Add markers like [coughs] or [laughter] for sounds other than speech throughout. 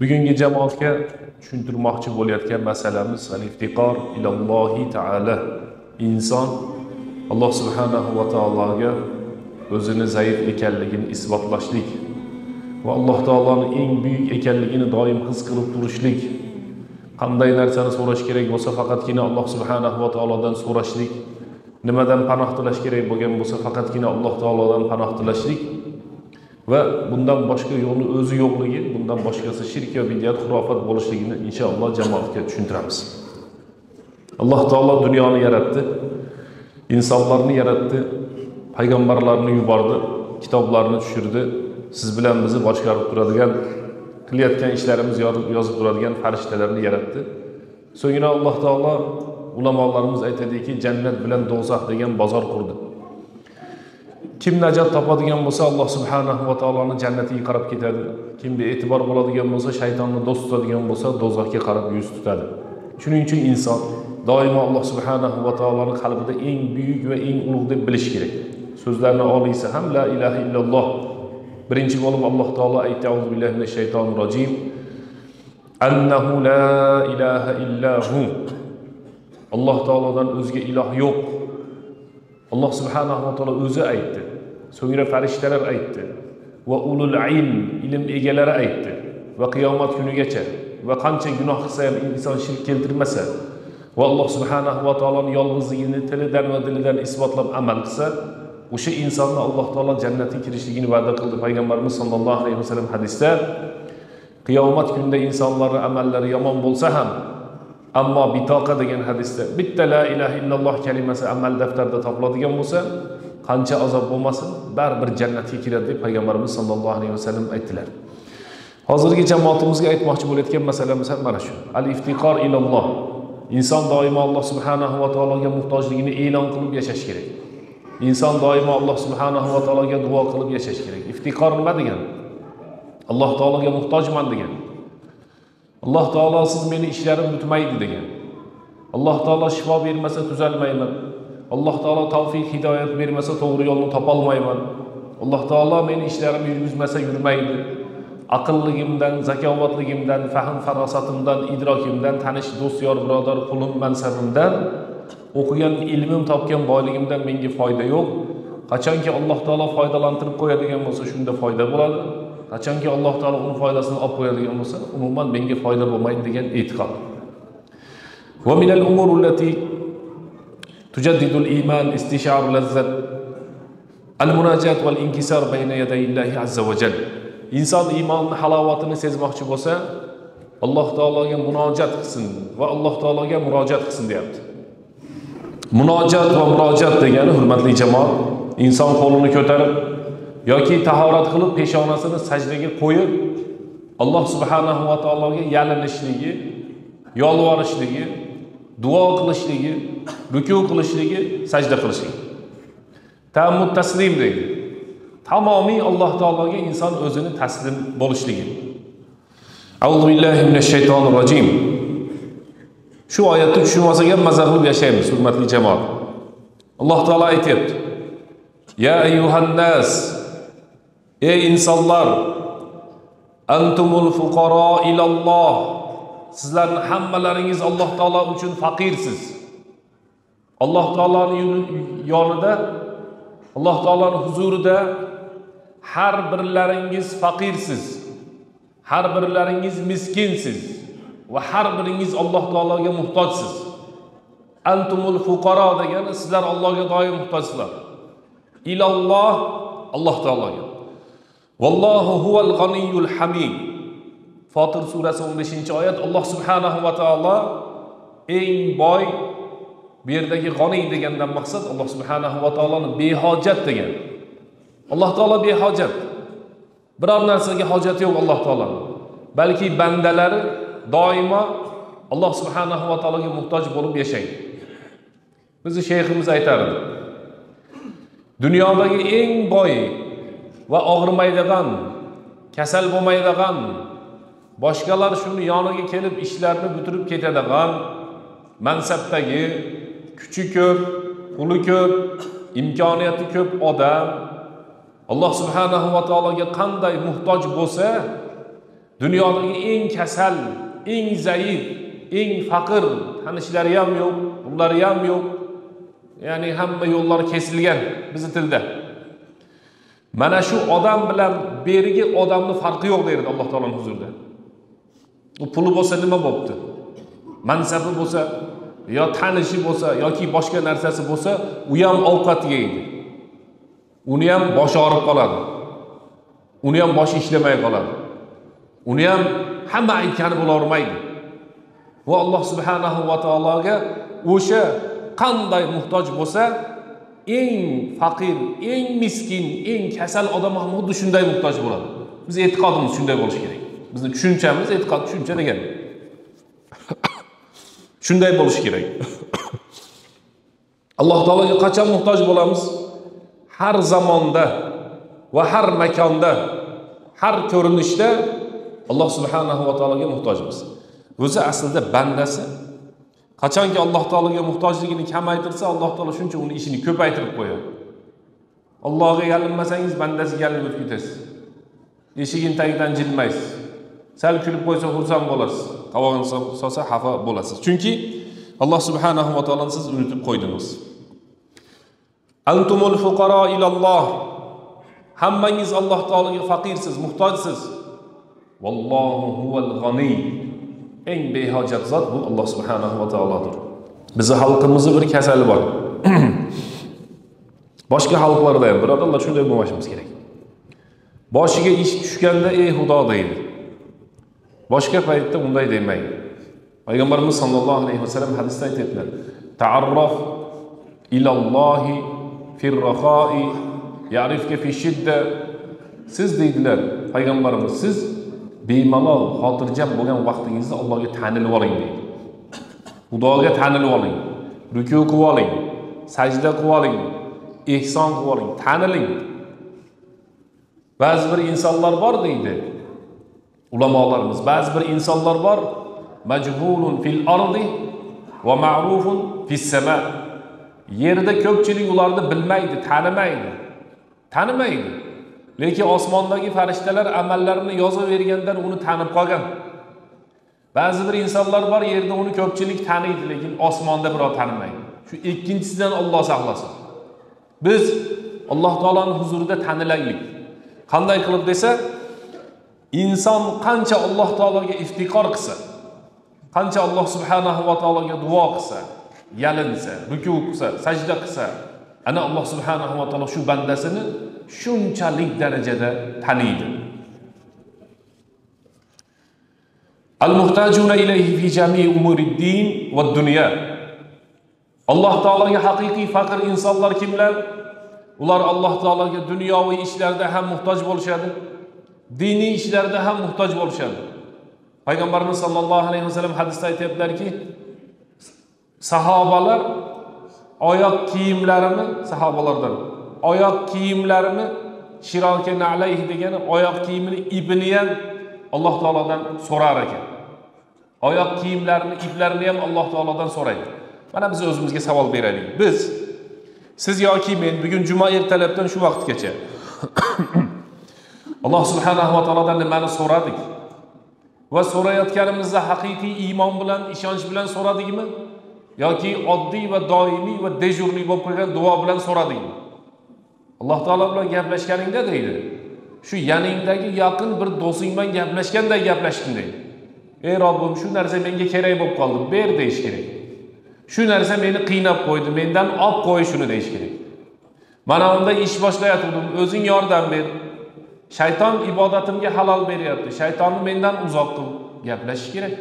bugungi jamoatga tushuntirmoqchi bo'layotgan masalamiz al iftiqor ilallohi taala. Inson alloh subhanahu va taologa o'zini zaif ekanligini isbotlashlik va alloh taoloni eng buyuk ekanligini doim his qilib turishlik. Qanday narsani so'rash kerak bo'lsa faqatgina alloh subhanahu va taolodan so'rashlik. Nimadan panoh tilash kerak bo'lgan bo'lsa faqatgina alloh taolodan panoh tilashlik. Va bundan boshqa yo'lni o'zi yo'qligi bundan boshqasi shirk va bidat xurofat bo'lishligini inshaalloh jamoatga tushuntiramiz. Alloh taolo dunyoni yaratdi insonlarni yaratdi payg'ambarlarni yubordi kitoblarni tushirdi. Siz bilan bizni boshqarib turadigan qilayotgan ishlarimiz yozib turadigan farishtalarni yaratdi. So'ngra alloh taolo ulamolarimiz aytadiki jannat bilan do'zax degan bozor qurdi. Kim najot topadigan bo'lsa alloh subhanahu va taoloni jannatiga qarab ketadi. Kim bee'tibor bo'ladigan bo'lsa shaytonni do'st tutadigan bo'lsa do'zaxga qarab yuz tutadi. Shuning uchun inson doimo alloh subhanahu va taoloni qalbida eng buyuk va eng ulug' deb bilish kerak. So'zlarni oliysi ham la ilaha illalloh. Birinchi bo'lib alloh taolo aytdi azu billahi minash shaytonir rojim. Annahu la ilaha illahu alloh taolodan o'zga iloh yo'q. Alloh subhanahu va taolo o'zi aytdi. So'ngra farishtalar aytdi. Va ulul ilm ilm egalari aytdi. Va qiyomat kunigacha va qancha gunoh qilsa ham inson shirk keltirmasa va alloh subhanahu va taoloni yolg'izligini tilidan va dilidan isbotlab amal qilsa o'sha insonni alloh taolo jannatga kirishligini va'da qildi payg'ambarimiz sollallohu alayhi vasallam hadisda. Qiyomat kunida insonlarni amallari yomon bo'lsa ham ammo bitoqa degan hadisda bitta la ilaha illalloh kalimasi amal daftarida topiladigan bo'lsa qancha azob bo'lmasin baribir jannatga kiradi deb payg'ambarimiz sollallohu alayhi vasallam aytdilar. Hozirgi jamoatimizga aytmoqchi bo'layotgan masalamiz ham mana shu. Al iftiqor ilalloh. Inson doimo alloh subhanahu va taologa muhtojligini e'lon qilib yashash kerak. Inson doimo alloh subhanahu va taologa duo qilib yashash kerak. Iftiqor nima degani alloh taologa muhtojman degan. Alloh taolo siz meni ishlarim bitmaydi degan. Alloh taolo shifo bermasa tuzalmayman. alloh taolo tavfiq hidoyat bermasa to'g'ri yo'lni topolmayman. Alloh taolo meni ishlarimni yurgizmasa yurmaydi. Aqlligimdan zakovatligimdan fahm farosatimdan idrokimdan tanish do'st yor birodar qulim mansabimdan o'qigan ilmim topgan boyligimdan menga foyda yo'q. Qachonki alloh taolo foydalantirib qo'yadigan bo'lsa shunda foyda bo'ladi. Qachonki alloh taolo uni foydasini olib qo'yadigan bo'lsa umuman menga foyda bo'lmaydi degan e'tiqod. تجدد الإيمان استشعار لذة المناجاة والانكسار بين يدي الله عز وجل inson iymonni halovatini sezmoqchi bo'lsa alloh taologa munojat qilsin va alloh taologa murojaat qilsin deyapti munojat va murojaat degani hurmatli jamoat inson qo'lini ko'tarib yoki tahorat qilib peshonasini sajdaga qo'yib alloh subhanahu va taologa yalinishligi yolvorishligi duo qilishligi ruku qilishligi sajda qilishligi tammud taslim deydi. Tamomiy alloh taologa inson o'zini taslim bo'lishligi. Auzu billahi minash shaytonir rojim shu oyatni tushunmasak ham maza qilib yashaymiz hurmatli jamoat. Alloh taolo aytyapti. Ya ayyuhannas ey insonlar antumul fuqaro ilalloh. Sizlarni hammalaringiz alloh taolo uchun faqirsiz. Alloh taoloni yonida alloh taoloni huzurida har birlaringiz faqirsiz. Har birlaringiz miskinsiz va har biringiz alloh taologa muhtojsiz. Antumul fuqaro degani sizlar allohga doim muhtojsizlar. Ilolloh alloh taologa. Vallohu huval g'aniyul hamid. Fotir surasi o'n beshinchi oyat alloh subhanahu va taolo eng boy bu yerdagi g'oniy degandan maqsad alloh subhanahu va taoloni behojat degan. Alloh taolo behojat. Biror narsaga hojati yo'q alloh taoloni balki bandalari doimo alloh subhanahu va taologa muhtoj bo'lib yashaydi bizni shayximiz aytardi dunyodagi eng boy va og'rimaydigan kasal bo'lmaydigan boshqalar shuni yoniga kelib ishlarini bitirib ketadigan mansabdagi kuchi ko'p puli ko'p imkoniyati ko'p odam alloh subhanahu va taologa qanday muhtoj bo'lsa dunyodagi eng kasal eng zaif eng faqir tanishlari ham yo'q ulari ham yo'q. Ya'ni hamma yo'llar kesilgan bizni tilda. Mana shu odam bilan berigi odamni farqi yo'q deydi alloh taoloni huzurida. U puli bo'lsa nima bo'libdi mansabi bo'lsa yo tanishi bo'lsa yoki boshqa narsasi bo'lsa u ham ovqat yeydi uni ham boshi og'rib qoladi. Uni ham boshi ishlamay qoladi. Uni ham hamma aytgani bo'lavermaydi va alloh subhanahu va taologa o'sha qanday muhtoj bo'lsa eng faqir eng miskin eng kasal odam ham xuddi shunday muhtoj bo'ladi. Biz e'tiqodimiz shunday bo'lishi kerak. Bizni tushunchamiz e'tiqod tushuncha degani shunday bo'lishi kerak. Alloh taologa qachon muhtoj bo'lamiz? Har zamonda va har makonda har ko'rinishda alloh subhanahu va taologa muhtojmiz. O'zi aslida bandasi. Qachonki alloh taologa muhtojligini kamaytirsa alloh taolo shuncha uni ishini ko'paytirib qo'yadi. Allohga yalinmasangiz bandasiga yalinib o'tib ketasiz. Eshigini tagidan jilmaysiz. Sal kulib qo'ysa xursand bo'lasiz. Qovog'ini solsa xafa bo'lasiz. Chunki alloh subhanahu va taoloni siz unutib qo'ydingiz. Antumul fuqaro ilalloh. Hammangiz alloh taologa faqirsiz muhtojsiz. Vallohu huval g'aniy eng behojat zot bu alloh subhanahu va taolodir. Bizni xalqimizni bir kasali bor. [clears throat] Boshqa xalqlarda ham birodarlar shunday bo'lmasimiz kerak. Boshiga ish tushganda ey xudo deydi. Boshqa paytda unday demaydi payg'ambarimiz sollallohu alayhi vasallam hadisda aytyaptilar. Taarrof ilallohi firrahoi yarifga fi shidda. Siz deydilar payg'ambarimiz siz bemalol xotirjam bo'lgan vaqtingizda allohga tanilib oling deydi. Xudoga tanilib oling ruku qilib oling sajda qilib oling ehson qilib oling taniling. Ba'zi bir insonlar bor deydi. Ulamolarimiz. Ba'zi bir insonlar bor majhulun fil ardi va ma'rufun fis sama. Yerda ko'pchilik ularni bilmaydi tanimaydi tanimaydi. Lekin osmondagi farishtalar amallarini yozavergandan uni tanib qolgan. Ba'zi bir insonlar bor yerda uni ko'pchilik taniydi lekin osmonda birov tanimaydi. Shu ikkinchisidan olloh saqlasin. Biz alloh taoloni huzurida tanilaylik qanday qilib desa inson qancha alloh taologa iftiqor qilsa qancha alloh subhanahu va taologa duo qilsa yalinsa ruku qilsa sajda qilsa ana alloh subhanahu va taolo shu bandasini shunchalik darajada taniydi. Al-muhtajuna ilayhi fi jami'i umuriddin va dunya. Alloh taologa haqiqiy faqir insonlar kimlar? Ular alloh taologa dunyoviy ishlarda ham muhtoj bo'lishadi. Diniy ishlarda ham muhtoj bo'lishadi. Payg'ambarimiz sollallohu alayhi vasallam hadisda aytyaptilarki sahobalar oyoq kiyimlarini sahobalardan oyoq kiyimlarini shiroka alayh degani oyoq kiyimini ipini ham alloh taolodan so'rar ekan. Oyoq kiyimlarini iplarini ham alloh taolodan so'raydi. Mana biz o'zimizga savol beraylik. Biz siz yoki men bugun juma ertalabdan shu vaqtgacha alloh subhanahu va taolodan nimani so'radik? Va so'rayotganimizda haqiqiy iymon bilan ishonch bilan so'radikmi? Yoki oddiy va doimiy va dejurniy bo'lib qolgan duo bilan so'radikmi? Alloh taolo bilan gaplashganingda deydi shu yaningdagi yaqin bir do'sting bilan gaplashganday gaplashgin deydi. Ey robbim shu narsa menga kerak bo'lib qoldi ber deyish kerak. Shu narsa meni qiynab qo'ydi mendan olib qo'y shuni deyish kerak. Mana unda ish boshlayotgandim o'zing yordam ber shayton ibodatimga halol beryapti. Shaytonni mendan uzoq qil gaplashish kerak.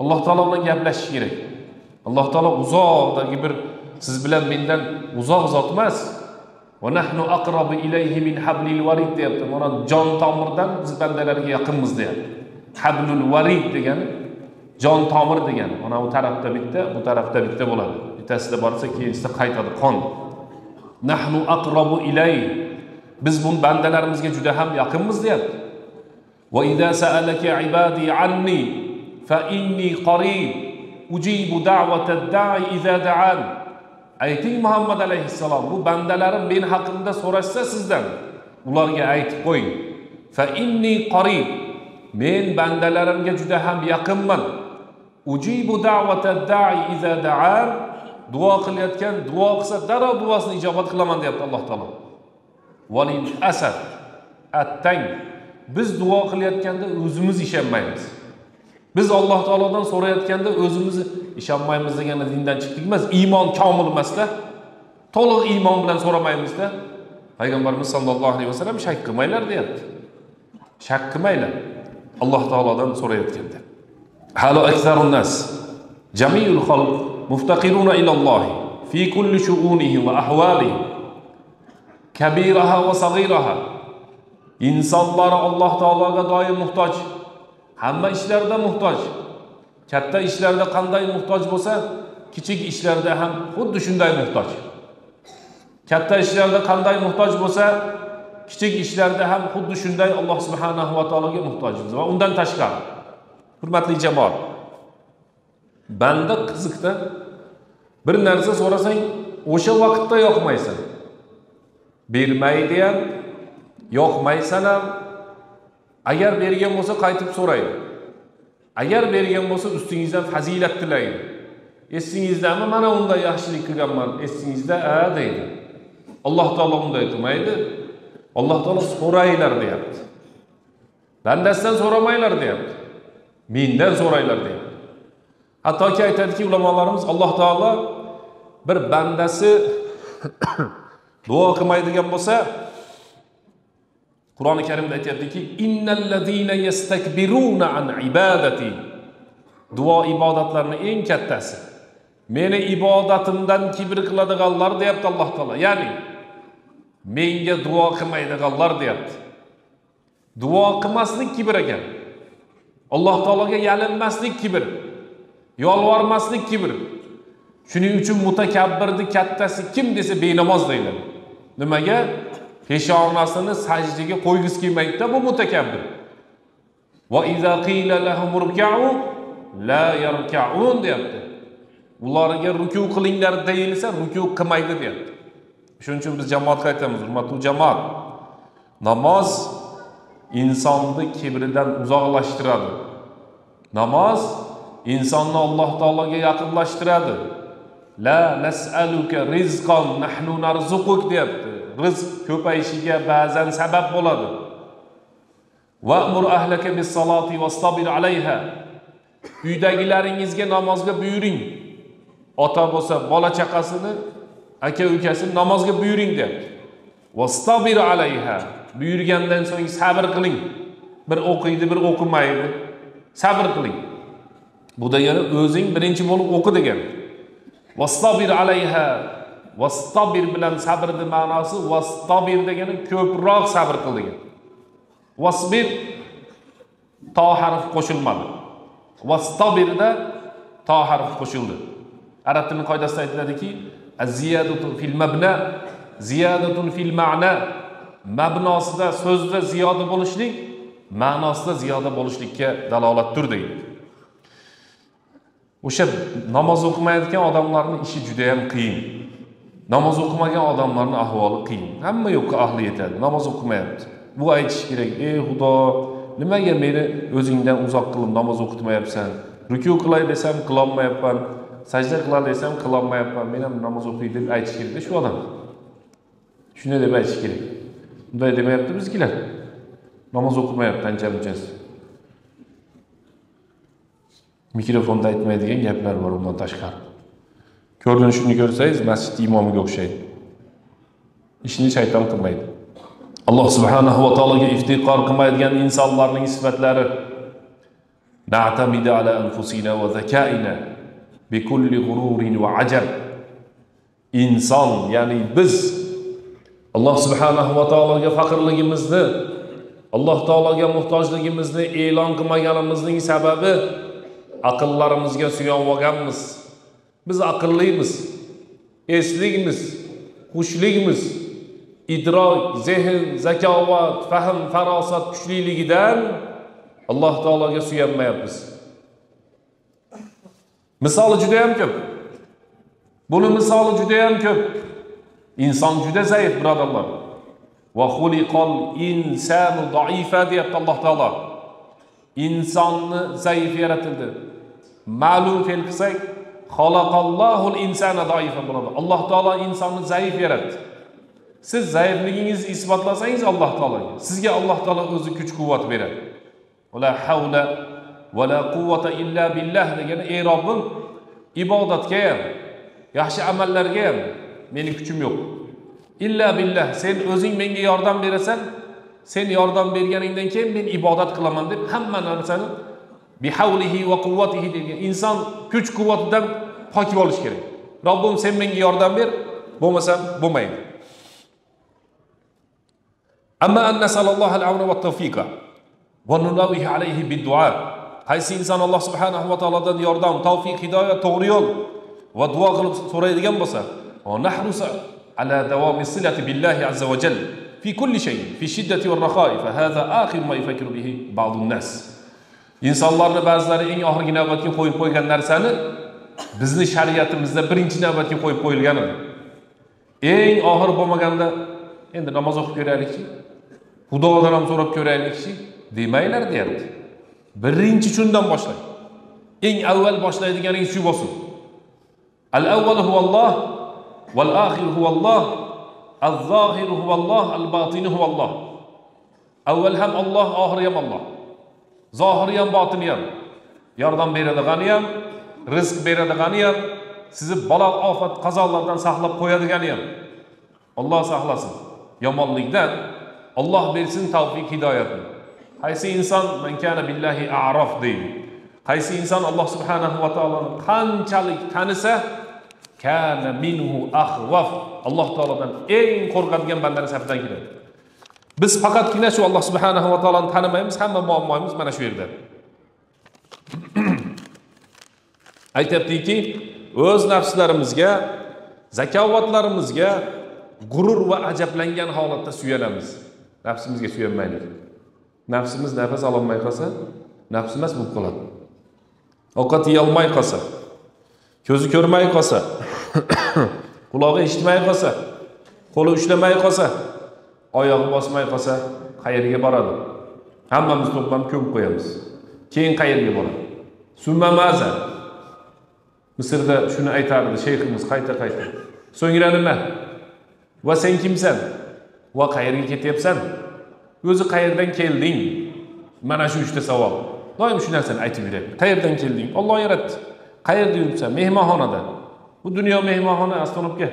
Alloh taolo bilan gaplashish kerak. Alloh taolo uzoqdagi bir siz bilan mendan uzoq zot emas. Deyapti. Mana jon tomirdan biz bandalarga yaqinmiz deyapti. Hablul varid degani jon tomir degani. Mana bu tarafda bitta bu tarafda bitta bo'ladi. Bittasida borsa keyinchisida qaytadi qon. Nahnu aqrobu ilay biz bu bandalarimizga juda ham yaqinmiz deyapti. Va idza sa'alaka ibadi anni fa inni qarib ujibu da'vatad da'i da'an. Ayting muhammad alayhissalom bu bandalarim men haqimda so'rashsa sizdan ularga aytib qo'ying. Fa inni qarib men bandalarimga juda ham yaqinman. Ujibu da'vata da'i iza da'an. Duo qilayotgan duo qilsa darrov duosini ijobat qilaman deyapti alloh taolo. Valil asad attang. Biz duo qilayotganda o'zimiz ishonmaymiz. Biz alloh taolodan so'rayotganda o'zimiz ishonmaymiz degani dindan chiqdik emas iymon komil emasda. To'liq iymon bilan so'ramaymizda. Payg'ambarimiz sollallohu alayhi vasallam shak qilmanglar deyapti. Shak qilmanglar. Alloh taolodan so'rayotganda. Halo aksarunnas jamiul xalq muftaqiruna ilallohi fi kulli shuunihi va ahvalihi kabiraha va sag'iraha. Insonlar alloh taologa doim muhtoj. Hamma ishlarda muhtoj. Katta ishlarda qanday muhtoj bo'lsa kichik ishlarda ham xuddi shunday muhtoj. Katta ishlarda qanday muhtoj bo'lsa kichik ishlarda ham xuddi shunday alloh subhanahu va taologa muhtojmiz va undan tashqari. Hurmatli jamoat banda qiziqda. Bir narsa so'rasang o'sha vaqtda yoqmaysan. Bermaydi ham yoqmaysan ham agar bergan bo'lsa qaytib so'raydi. Agar bergan bo'lsa ustingizdan fazilat tilaydi. Esingizdami mana unday yaxshilik qilganman esingizda a deydi. Alloh taolo unday qilmaydi. Alloh taolo so'ranglar deyapti. Bandasidan so'ramanglar deyapti. Mendan so'ranglar deyapti. Hattoki aytadiki ulamolarimiz alloh taolo bir bandasi duo qilmaydigan bo'lsa qur'oni karimda aytyaptiki yastakbiruna an ibadati. Duo ibodatlarni eng kattasi. Meni ibodatimdan kibr qiladiganlar deyapti alloh taolo. Ya'ni menga duo qilmaydiganlar deyapti. Duo qilmaslik kibr ekan. Alloh taologa yalinmaslik kibr yolvormaslik kibr. Shuning uchun mutakabbirni kattasi kim desa benamoz deyiladi nimaga? Peshonasini sajdaga qo'ygisi kelmaydida bu mutakabbir iza lahum ruk'u la yarka'un deyapti. Ularga ruku qilinglar deyilsa ruku qilmaydi deyapti. Shuning uchun biz jamoatga aytamiz hurmatli jamoat namoz insonni kibridan uzoqlashtiradi. Namoz insonni alloh taologa yaqinlashtiradi. La nas'aluka rizqon nahnu narzuquk deyapti. Rizq ko'payishiga ba'zan sabab bo'ladi. Va'mur ahlaka bis saloti vastabir alayha. Uydagilaringizga namozga buyuring. Ota bo'lsa bola chaqasini aka ukasini namozga buyuring deyapti. Vastabir alayha. Buyurgandan so'ng sabr qiling. Bir o'qiydi bir o'qimaydi. Sabr qiling. Bu degani o'zing birinchi bo'lib o'qi degani. Vastabir alayha. Vastabir bilan sabrni ma'nosi vastabir degani ko'proq sabr qil degan vasbir to harf qo'shilmadi. Vastabirda to harf qo'shildi. Arab tilini qoidasida aytiladiki ziyadatun fil mabna ziyadatun fil ma'na. Mabnosida so'zda ziyoda bo'lishlik ma'nosida ziyoda bo'lishlikka dalolatdir deydi. O'sha namoz o'qimayotgan odamlarni ishi juda yam qiyin. Namoz o'qimagan odamlarni ahvoli qiyin. Hamma yoqqa ahli yetadi namoz o'qimayapti. Bu aytish kerak. Ey xudo nimaga meni o'zingdan uzoq qilib namoz o'qitmayapsan? Ruku qilay desam qilolmayapman sajda qilay desam qilolmayapman. Men ham namoz o'qiy deb aytish kerakda shu odam. Shunday deb aytish kerak. Bunday demayapti bizgilar. Namoz o'qimayapti ancha munchasi mikrofonda aytmaydigan gaplar bor undan tashqari ko'rinishini ko'rsangiz masjid imomiga o'xshaydi ishni shayton qilmaydi alloh subhanahu va taologa iftiqor qilmaydigan insonlarning sifatlari نعتمد على أنفسنا وذكائنا بكل غرور وعجب inson ya'ni biz alloh subhanahu va taologa faqirligimizni alloh taologa muhtojligimizni e'lon qilmaganimizning sababi aqllarimizga suyanib olganmiz biz aqllimiz eslikmiz xushlikmiz idrok zehn zakovat fahm farosat kuchliligidan alloh taologa suyanmayapmiz. Misoli juda yam ko'p buni misoli juda yam ko'p inson juda zaif birodarlar insanu daifa deyapti alloh taolo insonni zaif yaratildi ma'lum fe'l qilsak xalaqallohul insana doifa bo'ladi. Alloh taolo insonni zaif yaratdi. Siz zaifligingizni isbotlasangiz alloh taologa. Sizga alloh taolo o'zi kuch quvvat beradi. La havla va la quvvata illa billah degani ey robbim ibodatga ham yaxshi amallarga ham meni kuchim yo'q. Illa billah sen o'zing menga yordam berasan sen yordam berganingdan keyin men ibodat qilaman deb hamma narsani بحوله وقوته دیگه انسان کچ قوت دن پاکی بالش کرد ربون سن من یاردن بیر بومسن بومین أما أن نسأل الله العون والتوفیق ونلاویه علیه بالدعاء. حیث إنسان الله سبحانه و تعالی دن یاردن توفیق هدایه تغریل و دعا غلب سورة دیگن بسا نحن على دوام الصلة بالله عز وجل في كل شيء في الشدة والرخاء. فهذا آخر ما يفكر به بعض الناس. Insonlarni ba'zilari eng oxirgi navbatga qo'yib qo'ygan narsani bizni shariatimizda birinchi navbatga qo'yib qo'yilgan eng oxir bo'lmaganda endi namoz o'qib ko'raylikchi xudodan ham so'rab ko'raylikchi demanglar deyapti. Birinchi shundan boshlang. Eng avval boshlaydiganingiz shu bo'lsin. Al avval huvalloh val axir huvalloh al zohir huvalloh al batini huvalloh. Avval ham olloh oxiri ham olloh zohiri ham botini ham yordam beradigani ham rizq beradigani ham sizni balo ofat qazolardan saqlab qo'yadigani ham olloh saqlasin. Yomonlikdan olloh bersin tavfiq hidoyatni. Qaysi inson man kana billahi arof deydi. Qaysi inson alloh subhanahu va taoloni qanchalik tanisa kana minhu ahvaf alloh taolodan eng qo'rqadigan bandani safidan kiradi biz faqatgina shu alloh subhanahu va taoloni tanimaymiz hamma muammomiz mana shu yerda. [clears throat] Aytyaptiki o'z nafslarimizga zakovatlarimizga g'urur va ajablangan holatda suyanamiz. Nafsimizga suyanmaylik. Nafsimiz nafas ololmay qolsa nafs emas bo'lib qoladi. Ovqat yeyolmay qolsa ko'zi ko'rmay qolsa [coughs] qulog'i eshitmay qolsa qo'li ushlamay qolsa oyog'i bosmay qolsa qayerga boradi? Hammamiz to'planib ko'mib qo'yamiz. Keyin qayerga boradi? Summa maza. Misrda shuni aytardi shayximiz qayta qayta. So'ngra nima? Va sen kimsan? Va qayerga ketyapsan? O'zi qayerdan kelding? Mana shu uchta savol. Doim shu narsani aytib yuradi. Qayerdan kelding? Olloh yaratdi. Qayerda yuribsan? Mehmonxonada. Bu dunyo mehmonxona остановка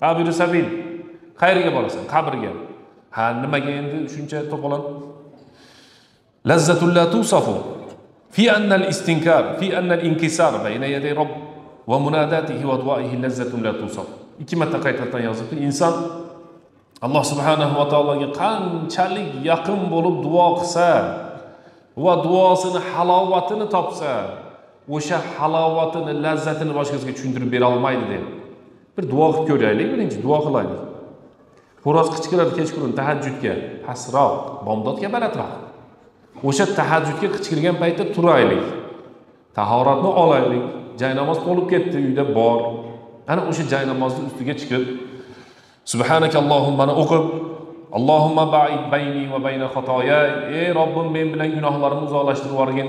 qabiru sabil. Qayerga borasan? Qabrga. Ha nimaga endi shuncha to'polon? Lazzatul la tusafu. Fi anna al-istinkar fi anna al-inkisar bayna yaday rob va munadatihi va duoihi lazzatun la tusaf. Ikki marta qaytadan yozibdi. Inson alloh subhanahu va taologa qanchalik yaqin bo'lib duo qilsa va duosini halovatini topsa o'sha halovatini lazzatini boshqasiga tushuntirib bera olmaydi dedi bir duo qilib ko'raylik birinchi duo qilaylik. Xo'roz qichqiradi kechqurun tahajjudga. Pastroq bomdodga balandroq. O'sha tahajjudga qichqirgan paytda turaylik. Tahoratni olaylik. Jaynamoz to'lib ketdi uyda bor. Ana o'sha jaynamozni ustiga chiqib subhanakallohumani o'qib allohumma baid bayni va bayna xatoyay ey robbim men bilan gunohlarimni uzoqlashtirib yuborgin.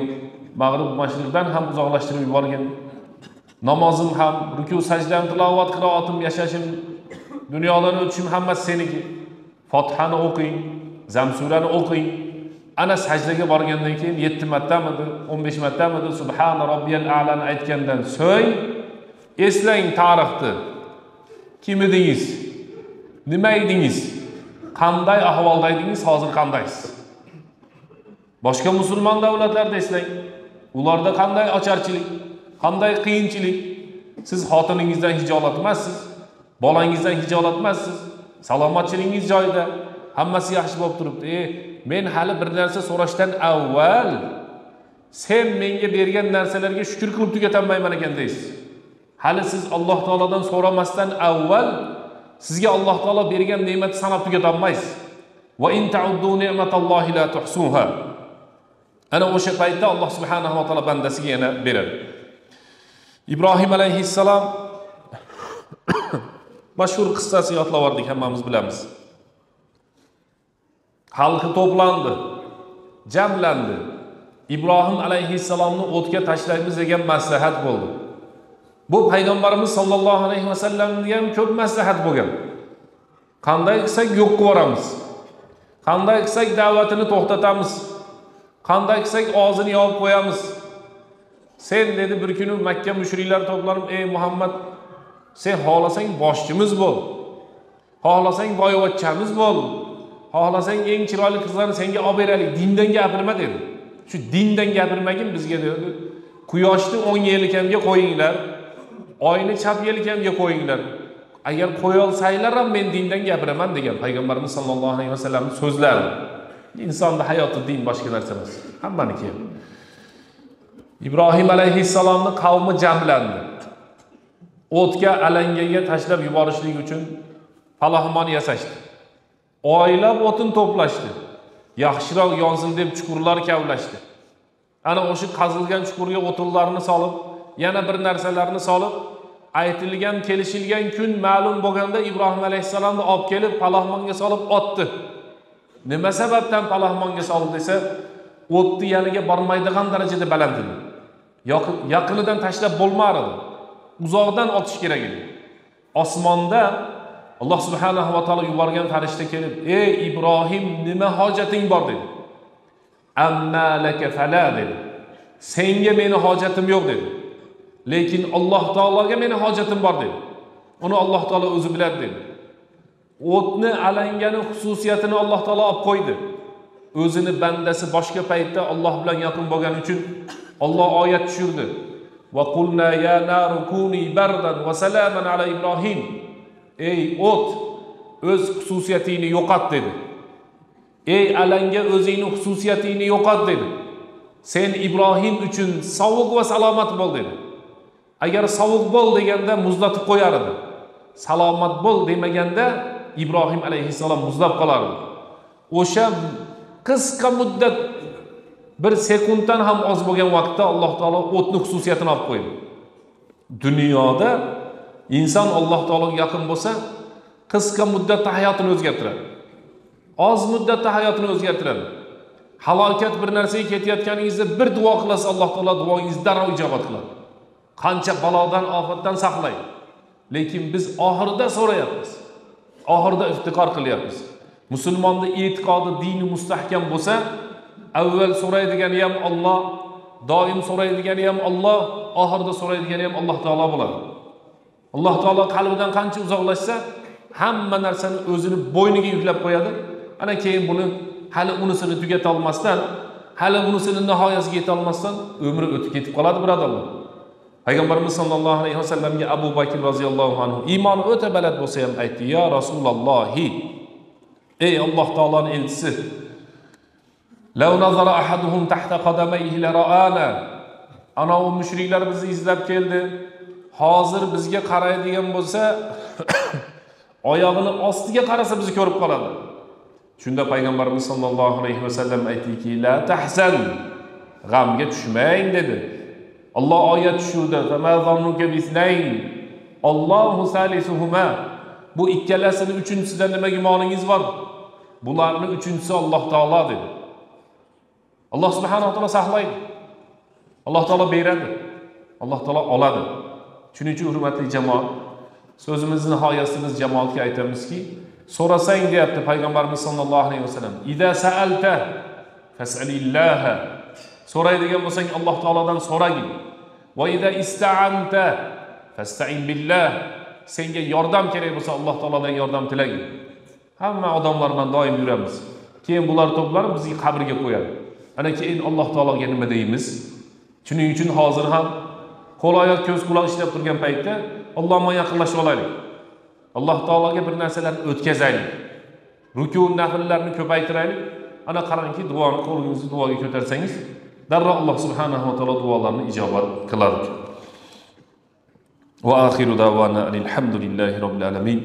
Mag'rib mashriqdan ham uzoqlashtirib yuborgin. Namozim ham ruku sajdam tilovat qiroatim yashashim dunyolarni o'tishim hammasi seniki. Fotihani o'qing zamsurani o'qing. Ana sajdaga borgandan keyin yetti martamidi o'n besh martamidi subhana robbiyal alani aytgandan so'ng eslang tarixni kim edingiz? Nima edingiz? Qanday ahvolda edingiz? Hozir qandaysiz? Boshqa musulmon davlatlarda eslang. Ularda qanday ocharchilik qanday qiyinchilik? Siz xotiningizdan hijolat emassiz. Bolangizdan hijolatmassiz salomatchiligingiz joyida hammasi yaxshi bo'lib turibdi. E men hali bir narsa so'rashdan avval sen menga bergan narsalarga shukur qilib tugatanmayman ekan deysiz. Hali siz alloh taolodan so'ramasdan avval sizga alloh taolo bergan ne'matni sanab tugatolmaysiz in la tuhsuha. Ana o'sha paytda alloh subhanahu va taolo bandasiga yana beradi. Ibrohim alayhissalom mashhur qissasi yodlab yubordik hammamiz bilamiz. Xalqi to'plandi jamlandi. Ibrohim alayhissalomni o'tga tashlaymiz degan maslahat bo'ldi. Bu payg'ambarimiz sollallohu alayhi vasallamga ham ko'p maslahat bo'lgan. Qanday qilsak yo'q qilib yuboramiz? Qanday qilsak da'vatini to'xtatamiz? Qanday qilsak og'zini yopib qo'yamiz? Sen dedi bir kuni makka mushriklar to'planib ey muhammad sen xohlasang boshchimiz bo'l. Xohlasang boyvachchamiz bo'l. Xohlasang eng chiroyli qizlarni senga olib beraylik dindan gapirma dedi. Shu dindan gapirmagin bizga dedi. Quyoshni o'ng yelkamga qo'yinglar oyni chap yelkamga qo'yinglar. Agar qo'yolsanglar ham men dindan gapiraman degan payg'ambarimiz sollallohu alayhi vasallamni so'zlari. Insonni hayoti din boshqa narsa emas. Hammaniki ibrohim alayhissalomni qavmi jamlandi. O'tga alangaga tashlab yuborishlik uchun palohmon yasashdi. Oylab o'tin to'plashdi. Yaxshiroq yonsin deb chuqurlar kavlashdi. Ana o'sha qazilgan chuqurga o'tinlarni solib yana bir narsalarni solib aytilgan kelishilgan kun ma'lum bo'lganda ibrohim alayhissalomni olib kelib palohmonga solib otdi. Nima sababdan palohmonga soldi desa o'tni yaniga bormaydigan darajada baland edi yaqinidan tashlab bo'lmar edi uzoqdan otish kerak edi. Osmonda alloh subhanahu va taolo yuborgan farishta kelib ey ibrohim nima hojating bor? dedi. Amma laka fala dedi. Senga meni hojatim yo'q dedi. Lekin alloh taologa meni hojatim bor dedi. Uni alloh taolo o'zi biladi dedi. O'tni alangani xususiyatini alloh taolo olib qo'ydi. O'zini bandasi boshqa paytda olloh bilan yaqin bo'lgani uchun olloh oyat tushirdi. Va qulna ya كوني بردا bardan على salaman ala ibrohim ey o't o'z xususiyatingni yo'qot dedi. Ey alanga o'zingni xususiyatingni yo'qot dedi. Sen ibrohim uchun sovuq va salomat bo'l dedi. Agar sovuq bo'l deganda muzlatib qo'yar edi. Salomat bo'l demaganda ibrohim alayhissalom muzlab qolardi. O'sha qisqa muddat bir sekunddan ham oz bo'lgan vaqtda alloh taolo o'tni xususiyatini olib qo'ydi. Dunyoda inson alloh taologa yaqin bo'lsa qisqa muddatda hayotini o'zgartiradi. Oz muddatda hayotini o'zgartiradi. Halokat bir narsaga ketayotganingizda bir duo qilasiz alloh taolo duongizni darrov ijobat qiladi. Qancha balodan ofatdan saqlaydi lekin biz oxirida so'rayapmiz. Oxirida iftiqor qilyapmiz. Musulmonni e'tiqodi dini mustahkam bo'lsa avval so'raydigani ham olloh doim so'raydigani ham olloh oxirida so'raydigani ham alloh taolo bo'ladi. Alloh taolo qalbidan qancha uzoqlashsa hamma narsani o'zini bo'yniga yuklab qo'yadi. Ana keyin buni hali unisini tugatolmasdan hali unisini nihoyasiga yetolmasdan umri o'tib ketib qoladi birodarlar. Payg'ambarimiz sollallohu alayhi vasallamga abu bakr roziyallohu anhu iymoni o'ta baland bo'lsa ham aytdi yo rasulullohi ey alloh taoloni elchisi لو نظر أحدهم تحت قدميه لرآنا anavi mushriklar bizni izlab keldi hozir bizga qaraydigan bo'lsa oyog'ini ostiga qarasa bizni ko'rib qoladi shunda payg'ambarimiz sollallohu alayhi vasallam aytdiki la tahzan g'amga tushmang dedi olloh oyat tushirdi ollohu salisuhuma bu ikkalasini uchinchisida nima gumoningiz bor bularni uchinchisi alloh taolo dedi alloh subhanaa taolo saqlaydi. Alloh taolo beradi. Alloh taolo oladi. Shuning uchun hurmatli jamoat so'zimizni nihoyasida biz jamoatga aytamizki so'rasang deyapti payg'ambarimiz sollallohu alayhi vasallam ida saalta fasalillaha. So'raydigan bo'lsang alloh taolodan so'ragin. Va ida istaanta fastain billah. Senga yordam kerak bo'lsa alloh taolodan yordam tilagin. Hamma odamlar bilan doim yuramiz. Keyin bular to'planib bizni qabrga qo'yadi. Ana keyin alloh taologa nima deymiz? Shuning uchun hozir ham qo'l oyoq ko'z quloq ishlab turgan paytda alloh bilan yaqinlashib olaylik. Alloh taologa bir narsalarni o'tkazaylik. Ruku nafllarni ko'paytiraylik. Ana qarangki duoni qo'lingizni duoga ko'tarsangiz darrov alloh subhanahu va taolo duolarni ijobat qiladi وآخر دعوانا أن الحمد alhamdulillahi robbil alamin.